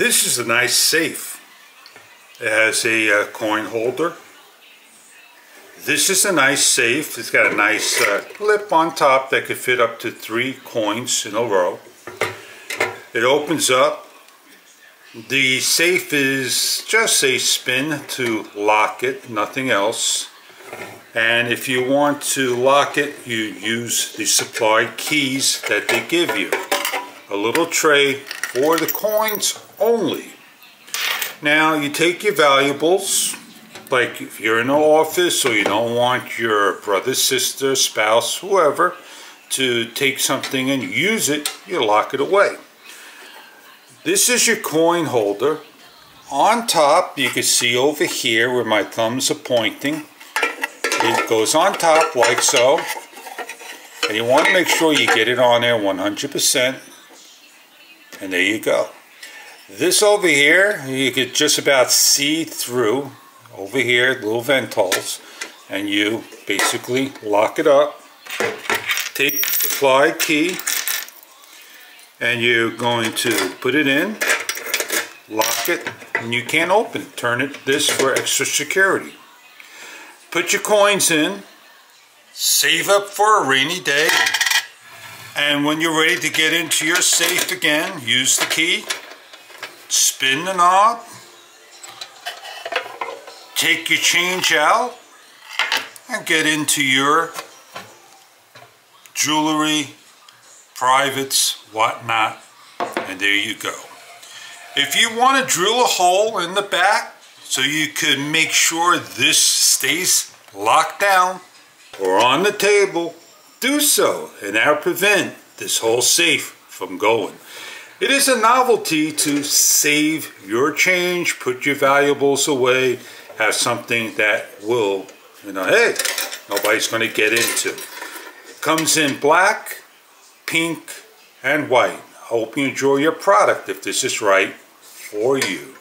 This is a nice safe. It has a uh, coin holder. This is a nice safe. It's got a nice uh, lip on top that could fit up to three coins in a row. It opens up. The safe is just a spin to lock it, nothing else. And if you want to lock it, you use the supplied keys that they give you. A little tray for the coins only. Now you take your valuables, like if you're in an office or you don't want your brother, sister, spouse, whoever, to take something and use it, you lock it away. This is your coin holder. On top, you can see over here where my thumbs are pointing, it goes on top like so. And you want to make sure you get it on there 100%. And there you go. This over here, you could just about see through. Over here, little vent holes. And you basically lock it up. Take the slide key. And you're going to put it in. Lock it. And you can't open it. Turn it this for extra security. Put your coins in, save up for a rainy day, and when you're ready to get into your safe again, use the key, spin the knob, take your change out, and get into your jewelry, privates, whatnot, and there you go. If you want to drill a hole in the back, so you can make sure this stays locked down or on the table, do so and that'll prevent this whole safe from going. It is a novelty to save your change, put your valuables away, have something that will, you know, hey, nobody's going to get into. Comes in black, pink, and white. Hope you enjoy your product if this is right for you.